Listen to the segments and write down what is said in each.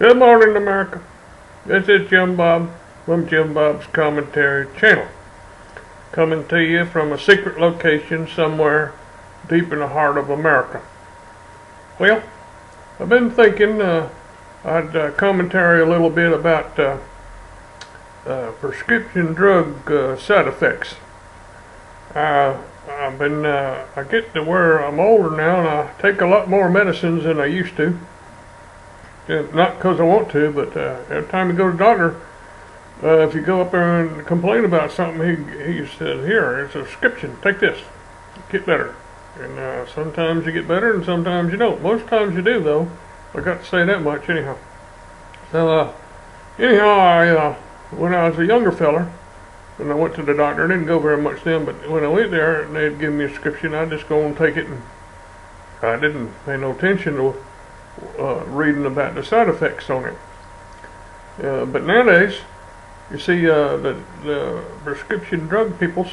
Good morning, America. This is Jim Bob from Jim Bob's Commentary Channel. Coming to you from a secret location somewhere deep in the heart of America. Well, I've been thinking uh, I'd uh, commentary a little bit about uh, uh, prescription drug uh, side effects. I've been, uh, I get to where I'm older now and I take a lot more medicines than I used to. Yeah, not because I want to, but uh, every time you go to the doctor, uh, if you go up there and complain about something, he he says, "Here, it's a prescription. Take this. Get better." And uh, sometimes you get better, and sometimes you don't. Most times you do, though. I got to say that much, anyhow. So, uh, anyhow, I uh, when I was a younger feller, when I went to the doctor, I didn't go very much then, but when I went there and they'd give me a prescription, I'd just go and take it, and I didn't pay no attention to uh, reading about the side effects on it. Uh, but nowadays, you see uh, the, the prescription drug peoples,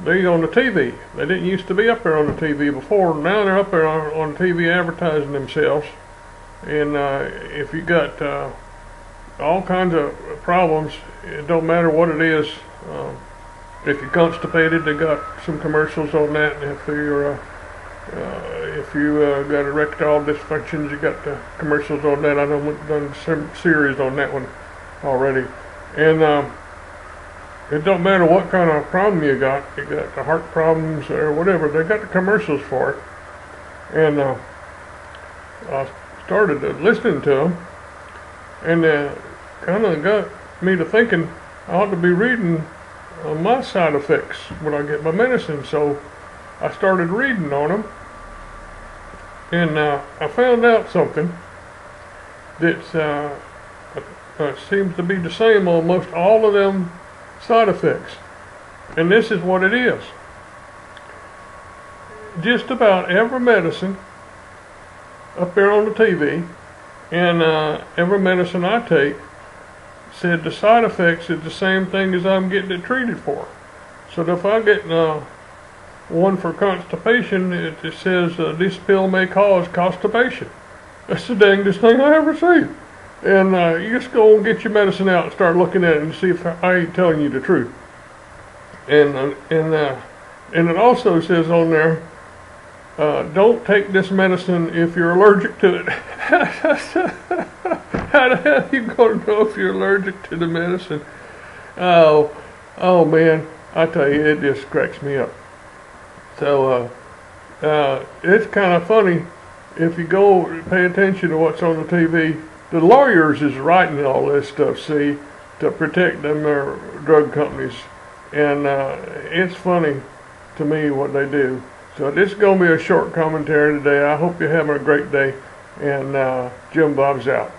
they on the TV. They didn't used to be up there on the TV before. Now they're up there on, on TV advertising themselves. And uh, if you got uh, all kinds of problems, it don't matter what it is. Um, if you're constipated, they got some commercials on that. And if you're uh, uh, if you uh, got erectile dysfunctions, you got the commercials on that. I know we've done some series on that one already. And um, it don't matter what kind of problem you got. You got the heart problems or whatever. They got the commercials for it. And uh, I started listening to them, and uh, kind of got me to thinking I ought to be reading on my side effects when I get my medicine. So I started reading on them, and uh, I found out something that uh, uh, seems to be the same on most all of them side effects. And this is what it is. Just about every medicine up there on the TV and uh, every medicine I take said the side effects is the same thing as I'm getting it treated for. So if I get uh, one for constipation, it, it says uh, this pill may cause constipation. That's the dangest thing I ever seen. And uh, you just go and get your medicine out and start looking at it and see if I ain't telling you the truth. And uh, and uh, and it also says on there, uh, don't take this medicine if you're allergic to it. How the hell are you gonna know if you're allergic to the medicine? Oh, oh man, I tell you, it just cracks me up. So uh, uh, it's kind of funny if you go pay attention to what's on the TV. The lawyers is writing all this stuff, see, to protect them their drug companies, and uh, it's funny to me what they do. So this is to be a short commentary today. I hope you're having a great day, and uh, Jim Bob's out.